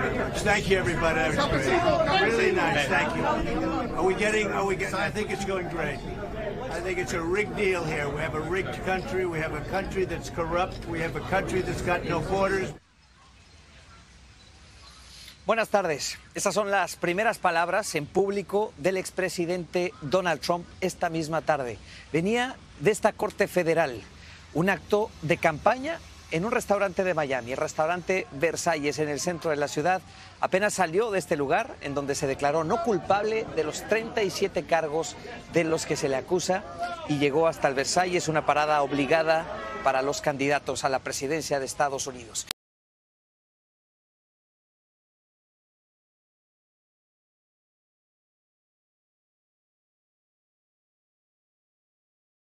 Thank you, everybody. Really nice. Thank you. Are we getting? Are we getting? I think it's going great. I think it's a rigged deal here. We have a rigged country. We have a country that's corrupt. We have a country that's got no borders. Buenas tardes. Estas son las primeras palabras en público del expresidente Donald Trump esta misma tarde. Venía de esta Corte Federal, un acto de campaña en un restaurante de Miami, el restaurante Versalles en el centro de la ciudad. Apenas salió de este lugar en donde se declaró no culpable de los 37 cargos de los que se le acusa y llegó hasta el Versalles, una parada obligada para los candidatos a la presidencia de Estados Unidos.